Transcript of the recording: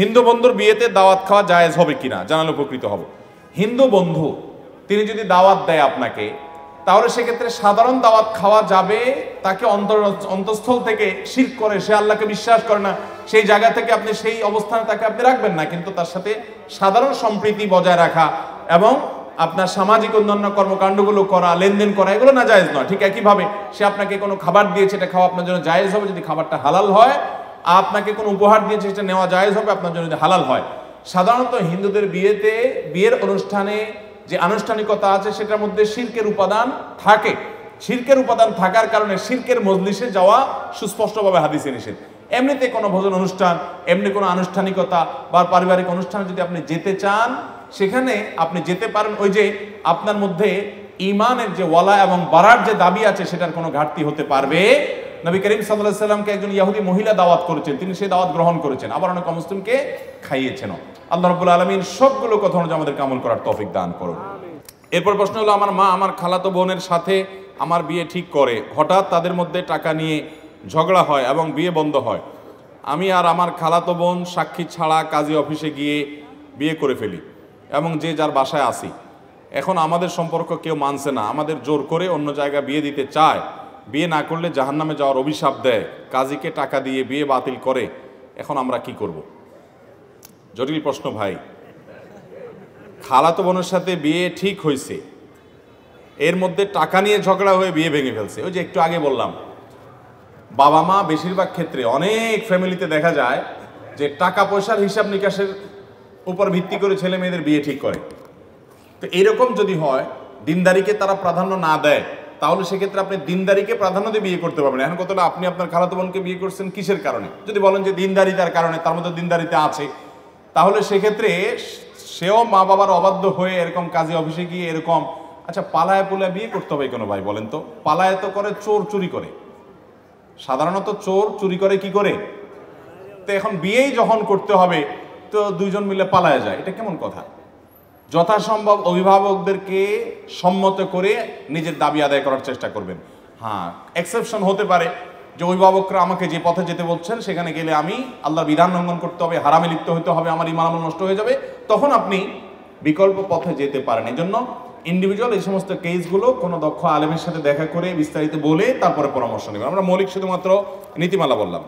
হিন্দু বন্ধুর বিয়েতে দাওয়াত খাওয়া জায়েজ হবে কিনা? জানালে উপকৃত হব। হিন্দু বন্ধু, তিনি যদি দাওয়াত দেয় আপনাকে, তাহলে সেক্ষেত্রে সাধারণ দাওয়াত খাওয়া যাবে, তাকে অন্তর, অন্তঃস্থল থেকে শির করে, সে আল্লাহকে বিশ্বাস করে না, সেই জায়গা থেকে আপনি সেই অবস্থানে তাকে আপনি রাখবেন না, কিন্তু তার সাথে সাধারণ সম্প্রীতি বজায় রাখা এবং আপনার সামাজিক অন্যান্য কর্মকাণ্ডগুলো করা, লেনদেন করা, এগুলো না জায়েজ নয়। ঠিক একইভাবে সে আপনাকে কোনো খাবার দিয়েছে, এটা খাওয়া আপনার জন্য জায়েজ হবে, যদি খাবারটা হালাল হয় আপনাকে কোনো উপহার দিয়েছে সেটা নেওয়া জায়েজ হবে, আপনার জন্য হালাল হয়। সাধারণত হিন্দুদের বিয়েতে, বিয়ের অনুষ্ঠানে যে আনুষ্ঠানিকতা আছে সেটার মধ্যে শির্কের উপাদান থাকে। শির্কের উপাদান থাকার কারণে শির্কের মজলিসে যাওয়া সুস্পষ্টভাবে হাদিসে নিষেধ। এমনিতে কোনো ভোজন অনুষ্ঠান, এমনি কোনো আনুষ্ঠানিকতা বা পারিবারিক অনুষ্ঠানে যদি আপনি যেতে চান, সেখানে আপনি যেতে পারেন ওই যে আপনার মধ্যে ইমানের যে ওয়ালা এবং বাড়ার যে দাবি আছে সেটার কোনো ঘাটতি হতে পারবে নবী করিম সাল্লাহ সাল্লামকে একজন ইয়াহুদি মহিলা দাওয়াত করেছেন। তিনি সেই দাওয়াত গ্রহণ করেছেন। আবার অনেক মুসলিমকে খাইয়েছেন আল্লাহ রবুল আলমিন সবগুলো কথা অনুযায়ী আমাদের কামল করার তৌফিক দান করুন। এরপর প্রশ্ন হলো আমার মা আমার খালাতো বোনের সাথে আমার বিয়ে ঠিক করে হঠাৎ তাদের মধ্যে টাকা নিয়ে ঝগড়া হয় এবং বিয়ে বন্ধ হয়। আমি আর আমার খালাতো বোন সাক্ষী ছাড়া কাজী অফিসে গিয়ে বিয়ে করে ফেলি এবং যে যার বাসায় আসি এখন আমাদের সম্পর্ক কেউ মানছে না। আমাদের জোর করে অন্য জায়গায় বিয়ে দিতে চায়। বিয়ে না করলে জাহান্নামে যাওয়ার অভিশাপ দেয়, কাজীকে টাকা দিয়ে বিয়ে বাতিল করে, এখন আমরা কি করব? জটিল প্রশ্ন ভাই। খালাতো বোনের সাথে বিয়ে ঠিক হয়েছে এর মধ্যে টাকা নিয়ে ঝগড়া হয়ে বিয়ে ভেঙে ফেলছে। ওই যে একটু আগে বললাম, বাবা মা বেশিরভাগ ক্ষেত্রে অনেক ফ্যামিলিতে দেখা যায় যে টাকা পয়সার হিসাব নিকাশের উপর ভিত্তি করে ছেলে মেয়েদের বিয়ে ঠিক করে। তো এরকম যদি হয়, দিনদারিকে তারা প্রাধান্য না দেয় তাহলে সেক্ষেত্রে আপনি দিনদারিকে প্রাধান্য দিয়ে বিয়ে করতে পারবেন। এখন কতটা আপনি আপনার খালাতো বোনকে বিয়ে করছেন কিসের কারণে? যদি বলেন যে দিনদারিতার কারণে, তার মধ্যে দিনদারিতে আছে। তাহলে সেক্ষেত্রে সেও মা বাবার অবাধ্য হয়ে এরকম কাজে অফিসে গিয়ে এরকম আচ্ছা পালায় পুলায় বিয়ে করতে হবে কেন ভাই বলেন তো? পালায় তো করে চোর চুরি করে। সাধারণত চোর চুরি করে কি করে? তো এখন বিয়েই যখন করতে হবে, তো দুইজন মিলে পালায় যায়। এটা কেমন কথা? যথাসম্ভব অভিভাবকদেরকে সম্মত করে নিজের দাবি আদায় করার চেষ্টা করবেন। হ্যাঁ এক্সেপশন হতে পারে যে অভিভাবকরা আমাকে যে পথে যেতে বলছেন, সেখানে গেলে আমি আল্লাহর বিধান লঙ্ঘন করতে হবে, হারামে লিপ্ত হতে হবে, আমার ইমান আমল নষ্ট হয়ে যাবে, তখন আপনি বিকল্প পথে যেতে পারেন। এই জন্য ইন্ডিভিজুয়াল এই সমস্ত কেসগুলো কোনো দক্ষ আলেমের সাথে দেখা করে বিস্তারিত বলে তারপরে পরামর্শ নেবেন। আমরা মৌলিক শুধুমাত্র নীতিমালা বললাম।